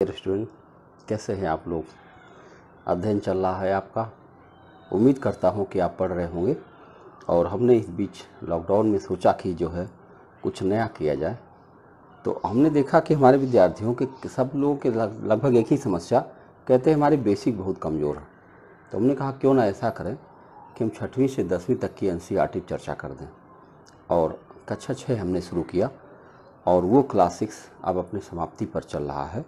Student कैसे हैं आप लोग? अध्ययन चल रहा है आपका। उम्मीद करता हूँ कि आप पढ़ रहे होंगे। और हमने इस बीच लॉकडाउन में सोचा कि जो है, कुछ नया किया जाए। तो हमने देखा कि हमारे विद्यार्थियों के सब लोगों के लगभग एक ही समस्या। कहते हैं, हमारी बेसिक बहुत कमज़ोर है। तो हमने कहा, क्यों ना ऐसा करें कि हम छठवीं से दसवीं तक की एन चर्चा कर दें। और कक्षा छः हमने शुरू किया। और वो क्लास सिक्स अब अपने समाप्ति पर चल रहा है।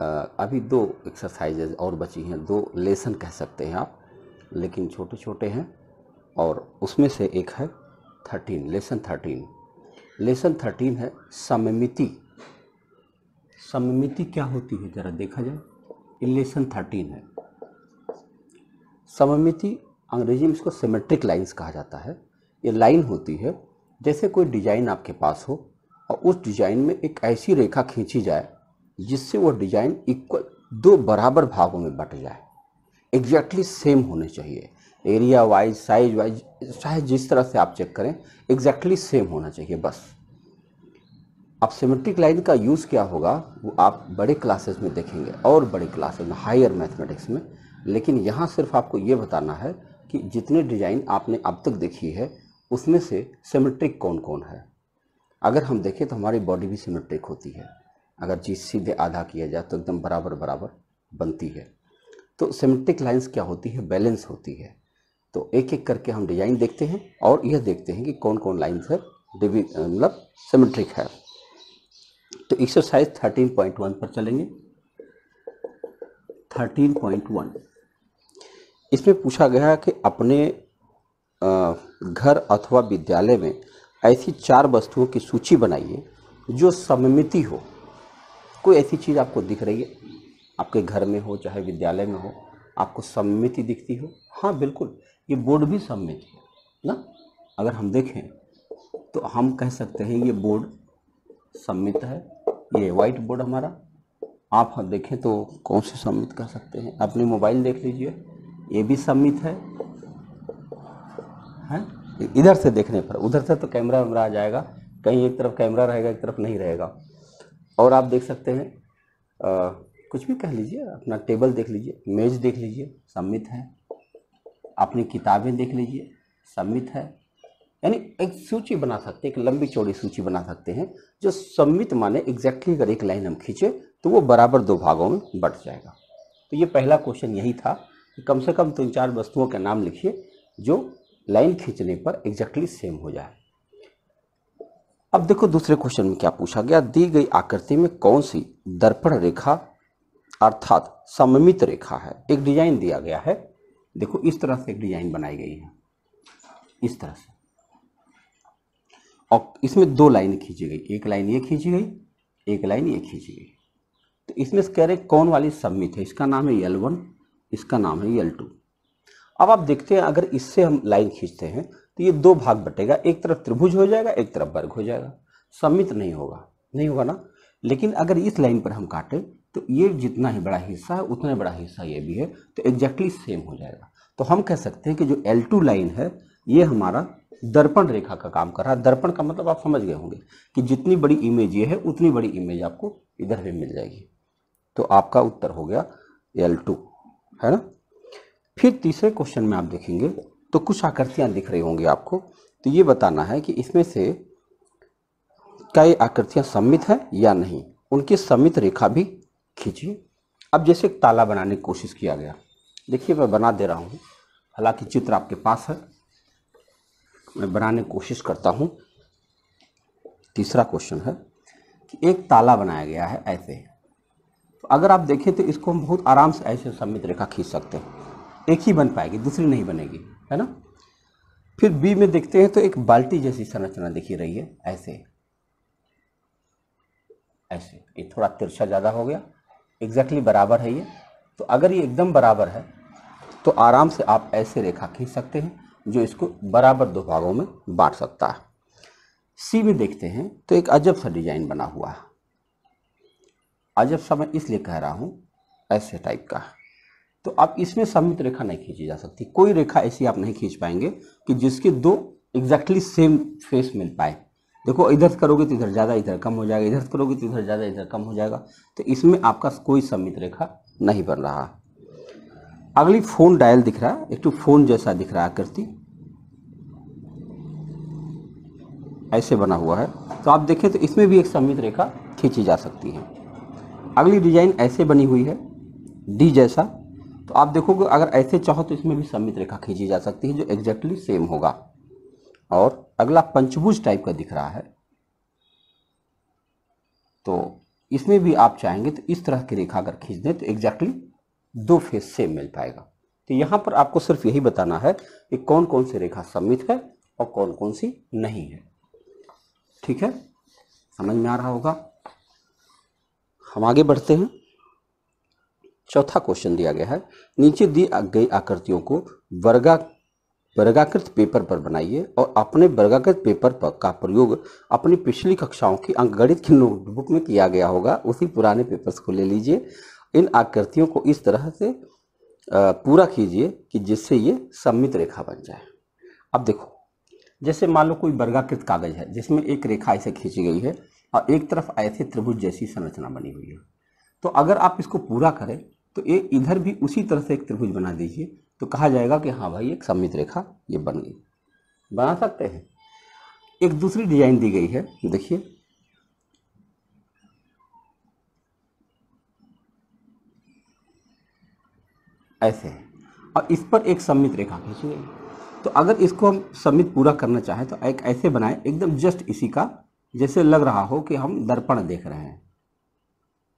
अभी दो एक्सरसाइजेज और बची हैं, दो लेसन कह सकते हैं आप, लेकिन छोटे छोटे हैं और उसमें से एक है thirteen lesson thirteen lesson thirteen है सममिति सममिति क्या होती है, ज़रा देखा जाए। ये लेसन थर्टीन है। सममिति अंग्रेज़ी में इसको सिमेट्रिक लाइंस कहा जाता है। ये लाइन होती है, जैसे कोई डिज़ाइन आपके पास हो और उस डिज़ाइन में एक ऐसी रेखा खींची जाए जिससे वो डिज़ाइन इक्वल, दो बराबर भागों में बट जाए। एग्जैक्टली सेम होने चाहिए। एरिया वाइज साइज़ वाइज चाहे जिस तरह से आप चेक करें एग्जैक्टली सेम होना चाहिए, बस। अब सिमेट्रिक लाइन का यूज़ क्या होगा, वो आप बड़े क्लासेस में देखेंगे और बड़े क्लासेस में हायर मैथमेटिक्स में। लेकिन यहाँ सिर्फ़ आपको ये बताना है कि जितने डिज़ाइन आपने अब तक देखी है, उसमें से सिमेट्रिक कौन कौन है? अगर हम देखें तो हमारी बॉडी भी सिमेट्रिक होती है। अगर चीज़ सीधे आधा किया जाए तो एकदम बराबर बराबर बनती है। तो सिमेट्रिक लाइंस क्या होती है? बैलेंस होती है। तो एक एक करके हम डिज़ाइन देखते हैं और यह देखते हैं कि कौन कौन लाइंस है मतलब सिमेट्रिक है। तो एक्सरसाइज 13.1 पर चलेंगे। 13.1 इसमें पूछा गया कि अपने घर अथवा विद्यालय में ऐसी चार वस्तुओं की सूची बनाइए जो सममिति हो। कोई ऐसी चीज़ आपको दिख रही है? आपके घर में हो, चाहे विद्यालय में हो, आपको सममिति दिखती हो? हाँ बिल्कुल। ये बोर्ड भी सम्मित है, ना? अगर हम देखें तो हम कह सकते हैं ये बोर्ड सम्मित है। ये वाइट बोर्ड हमारा। आप हम देखें तो कौन से सम्मित कह सकते हैं? अपने मोबाइल देख लीजिए। ये भी सम्मित है। हैं? इधर से देखने पर, उधर से तो कैमरा वैमरा आ जाएगा। कहीं एक तरफ़ कैमरा रहेगा, एक तरफ़ नहीं रहेगा। और आप देख सकते हैं अ, कुछ भी कह लीजिए अपना टेबल देख लीजिए मेज देख लीजिए सम्मित है। अपनी किताबें देख लीजिए सम्मित है। यानी एक सूची बना सकते हैं एक लंबी चौड़ी सूची बना सकते हैं जो सम्मित माने एग्जैक्टली अगर एक लाइन हम खींचे तो वो बराबर दो भागों में बट जाएगा। तो ये पहला क्वेश्चन यही था कि कम से कम तीन चार वस्तुओं के नाम लिखिए जो लाइन खींचने पर एग्जैक्टली सेम हो जाए। अब देखो दूसरे क्वेश्चन में क्या पूछा गया? दी गई आकृति में कौन सी दर्पण रेखा अर्थात सममित रेखा है? एक डिज़ाइन दिया गया है। देखो, इस तरह से एक डिज़ाइन बनाई गई है। इस तरह से। और इसमें दो लाइन खींची गई। एक लाइन ये खींची गई, एक लाइन ये खींची गई। तो इसमें कह रहे कौन वाली सम्मित है? इसका नाम है यल वन इसका नाम है यल टू अब आप देखते हैं, अगर इससे हम लाइन खींचते हैं तो ये दो भाग बटेगा, एक तरफ़ त्रिभुज हो जाएगा, एक तरफ़ वर्ग हो जाएगा। सम्मित नहीं होगा नहीं होगा ना? लेकिन अगर इस लाइन पर हम काटें तो ये जितना ही बड़ा हिस्सा है, उतना बड़ा हिस्सा ये भी है तो एग्जैक्टली सेम हो जाएगा। तो हम कह सकते हैं कि जो एल टू लाइन है, ये हमारा दर्पण रेखा का काम कर रहा है। दर्पण का मतलब आप समझ गए होंगे कि जितनी बड़ी इमेज ये है, उतनी बड़ी इमेज आपको इधर भी मिल जाएगी। तो आपका उत्तर हो गया एल टू है ना? फिर तीसरे क्वेश्चन में आप देखेंगे तो कुछ आकृतियाँ दिख रही होंगी आपको। तो ये बताना है कि इसमें से कई आकृतियाँ सम्मित हैं या नहीं। उनकी सम्मित रेखा भी खींचिए। अब जैसे एक ताला बनाने की कोशिश किया गया। देखिए, मैं बना दे रहा हूँ। हालाँकि चित्र आपके पास है। मैं बनाने की कोशिश करता हूँ। तीसरा क्वेश्चन है कि एक ताला बनाया गया है ऐसे। तो अगर आप देखें तो इसको हम बहुत आराम से ऐसे सम्मित रेखा खींच सकते हैं। एक ही बन पाएगी, दूसरी नहीं बनेगी। है ना? फिर बी में देखते हैं तो एक बाल्टी जैसी संरचना दिखी रही है, ऐसे। ऐसे, ये थोड़ा तिरछा ज़्यादा हो गया। एग्जैक्टली बराबर है ये। तो अगर ये एकदम बराबर है तो आराम से आप ऐसे रेखा खींच सकते हैं, जो इसको बराबर दो भागों में बांट सकता है। सी में देखते हैं तो एक अजब सा डिज़ाइन बना हुआ है। अजब सा मैं इसलिए कह रहा हूँ, ऐसे टाइप का। तो अब इसमें सम्मित रेखा नहीं खींची जा सकती। कोई रेखा ऐसी आप नहीं खींच पाएँगे कि जिसके दो एग्जैक्टली सेम फेस मिल पाए। देखो, इधर करोगे तो इधर ज़्यादा, इधर कम हो जाएगा। इधर करोगे तो इधर ज़्यादा, इधर कम हो जाएगा। तो इसमें आपका कोई सममित रेखा नहीं बन रहा। अगली फ़ोन डायल दिख रहा है। एक तो फ़ोन जैसा दिख रहा है आकृति। ऐसे बना हुआ है। तो आप देखें तो इसमें भी एक सममित रेखा खींची जा सकती है। अगली डिज़ाइन ऐसे बनी हुई है। डी जैसा। तो आप देखोगे, अगर ऐसे चाहो तो इसमें भी सम्मित रेखा खींची जा सकती है, जो एग्जैक्टली सेम होगा। और अगला पंचभुज टाइप का दिख रहा है। तो इसमें भी आप चाहेंगे तो इस तरह की रेखा अगर खींच दें तो एग्जैक्टली दो फेस सेम मिल पाएगा। तो यहाँ पर आपको सिर्फ़ यही बताना है कि कौन कौन सी रेखा सम्मित है और कौन कौन सी नहीं है। ठीक है? समझ में आ रहा होगा? हम आगे बढ़ते हैं। चौथा क्वेश्चन दिया गया है। नीचे दी गई आकृतियों को वर्गा वर्गाकृत पेपर पर बनाइए और अपने वर्गाकृत पेपर पर का प्रयोग अपनी पिछली कक्षाओं की अंकगणित की नोटबुक में किया गया होगा। उसी पुराने पेपर्स को ले लीजिए। इन आकृतियों को इस तरह से पूरा कीजिए कि जिससे ये सम्मित रेखा बन जाए। अब देखो, जैसे मान लो कोई वर्गाकृत कागज़ है, जिसमें एक रेखा ऐसे खींची गई है और एक तरफ़ ऐसे त्रिभुज जैसी संरचना बनी हुई है। तो अगर आप इसको पूरा करें तो ये इधर भी उसी तरह से एक त्रिभुज बना दीजिए तो कहा जाएगा कि हाँ भाई, एक सम्मित रेखा ये बन गई। बना सकते हैं। एक दूसरी डिज़ाइन दी गई है, देखिए। ऐसे है। और इस पर एक सम्मित रेखा खींची गई। तो अगर इसको हम सम्मित पूरा करना चाहें तो एक ऐसे बनाए, एकदम जस्ट इसी का, जैसे लग रहा हो कि हम दर्पण देख रहे हैं।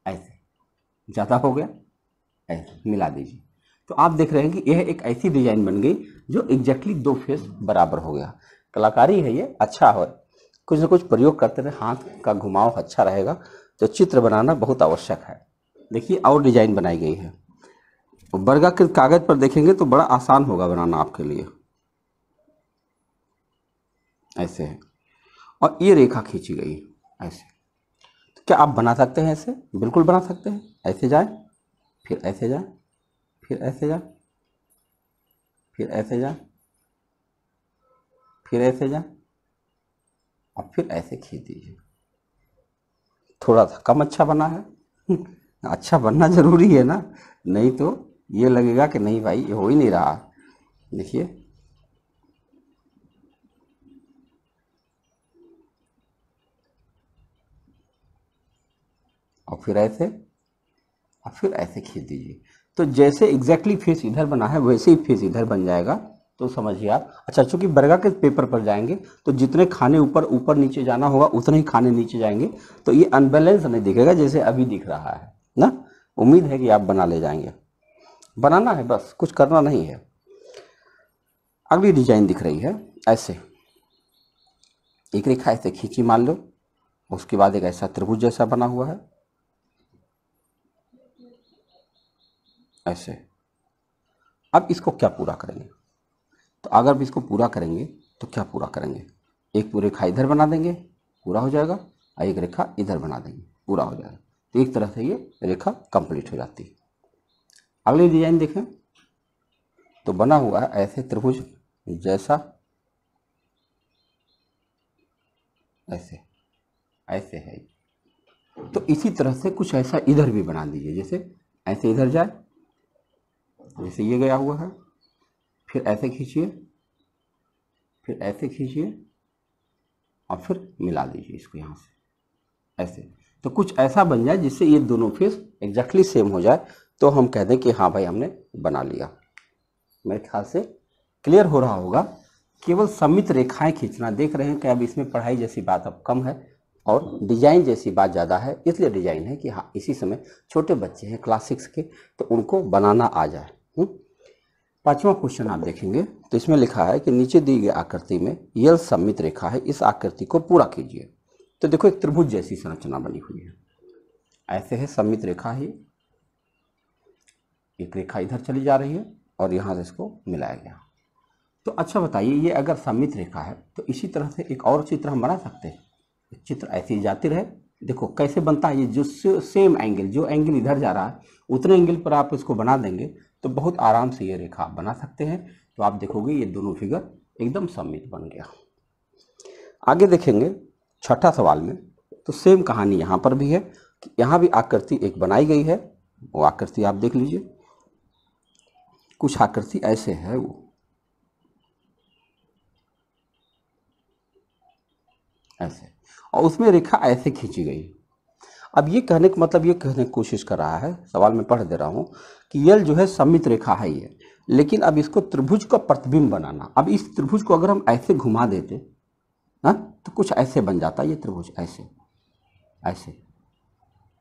ऐसे। ज़्यादा हो गया। ऐसे, मिला दीजिए। तो आप देख रहे हैं कि यह एक ऐसी डिज़ाइन बन गई जो एग्जैक्टली दो फेस बराबर हो गया। कलाकारी है ये अच्छा हो। कुछ ना कुछ प्रयोग करते रहे, हाथ का घुमाव अच्छा रहेगा तो चित्र बनाना बहुत आवश्यक है। देखिए, और डिज़ाइन बनाई गई है। के कागज़ पर देखेंगे तो बड़ा आसान होगा बनाना आपके लिए। ऐसे है। और ये रेखा खींची गई, ऐसे। तो क्या आप बना सकते हैं ऐसे बिल्कुल बना सकते हैं। ऐसे जाए। फिर ऐसे जा, फिर ऐसे जा, फिर ऐसे जा, फिर ऐसे जा और फिर ऐसे खींच दीजिए। थोड़ा सा कम अच्छा बना है। अच्छा बनना ज़रूरी है ना। नहीं तो ये लगेगा कि नहीं भाई, ये हो ही नहीं रहा। देखिए। और फिर ऐसे और फिर ऐसे खींच दीजिए। तो जैसे एग्जैक्टली फेस इधर बना है, वैसे ही फेस इधर बन जाएगा। तो समझिए आप। अच्छा चूँकि बर्गा के पेपर पर जाएँगे तो जितने खाने ऊपर ऊपर नीचे जाना होगा, उतने ही खाने नीचे जाएँगे। तो ये अनबैलेंस नहीं दिखेगा, जैसे अभी दिख रहा है, ना? उम्मीद है कि आप बना ले जाएँगे। बनाना है बस, कुछ करना नहीं है। अगली डिज़ाइन दिख रही है, ऐसे। एक रेखा ऐसे खींची, मान लो। उसके बाद एक ऐसा त्रिभुज जैसा बना हुआ है। ऐसे। अब इसको क्या पूरा करेंगे? तो अगर इसको पूरा करेंगे तो क्या पूरा करेंगे? एक रेखा इधर बना देंगे, पूरा हो जाएगा, और एक रेखा इधर बना देंगे, पूरा हो जाएगा। तो एक तरह से ये रेखा कंप्लीट हो जाती है। अगली डिज़ाइन देखें। तो बना हुआ है ऐसे त्रिभुज, जैसा, ऐसे ऐसे है। तो इसी तरह से कुछ ऐसा इधर भी बना दीजिए, जैसे ऐसे इधर जाए जैसे ये गया हुआ है, फिर ऐसे खींचिए, फिर ऐसे खींचिए और फिर मिला दीजिए इसको यहाँ से, ऐसे। तो कुछ ऐसा बन जाए जिससे ये दोनों फेस एग्जैक्टली सेम हो जाए तो हम कह दें कि हाँ भाई हमने बना लिया। मेरे ख्याल से क्लियर हो रहा होगा। केवल समित रेखाएँ खींचना, देख रहे हैं कि अब इसमें पढ़ाई जैसी बात अब कम है और डिज़ाइन जैसी बात ज़्यादा है, इसलिए डिज़ाइन है कि हाँ इसी समय छोटे बच्चे हैं क्लास सिक्स के तो उनको बनाना आ जाए? पांचवा क्वेश्चन आप देखेंगे तो इसमें लिखा है कि नीचे दी गई आकृति में यल सम्मित रेखा है, इस आकृति को पूरा कीजिए। तो देखो, एक त्रिभुज जैसी संरचना बनी हुई है। ऐसे है, सम्मित रेखा है, एक रेखा इधर चली जा रही है और यहाँ से इसको मिलाया गया। तो अच्छा बताइए, ये अगर सम्मित रेखा है तो इसी तरह से एक और चित्र हम बना सकते हैं। चित्र ऐसे ही जाते रहे, देखो कैसे बनता है, ये जो सेम एंगल जो एंगल इधर जा रहा है, उतने एंगल पर आप इसको बना देंगे तो बहुत आराम से ये रेखा आप बना सकते हैं। तो आप देखोगे, ये दोनों फिगर एकदम सम्मित बन गया। आगे देखेंगे छठा सवाल में। तो सेम कहानी यहाँ पर भी है कि यहाँ भी आकृति एक बनाई गई है। वो आकृति आप देख लीजिए। कुछ आकृति ऐसे है वो। ऐसे। और उसमें रेखा ऐसे खींची गई। अब ये कहने का मतलब ये कहने की कोशिश कर रहा है, सवाल में पढ़ दे रहा हूँ कि यल जो है सम्मित रेखा है ये। लेकिन अब इसको त्रिभुज का प्रतिबिंब बनाना। अब इस त्रिभुज को अगर हम ऐसे घुमा देते हाँ तो कुछ ऐसे बन जाता ये त्रिभुज, ऐसे ऐसे।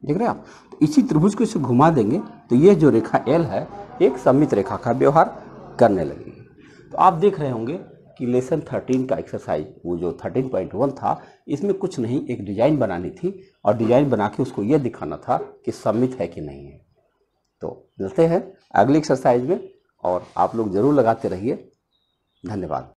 देख रहे हैं आप? तो इसी त्रिभुज को इसे घुमा देंगे तो ये जो रेखा एल है, एक सम्मित रेखा का व्यवहार करने लगेगी। तो आप देख रहे होंगे कि लेसन थर्टीन का एक्सरसाइज, वो जो थर्टीन पॉइंट वन था, इसमें कुछ नहीं, एक डिज़ाइन बनानी थी और डिज़ाइन बना के उसको ये दिखाना था कि सम्मित है कि नहीं है। तो मिलते हैं अगली एक्सरसाइज में और आप लोग ज़रूर लगाते रहिए। धन्यवाद।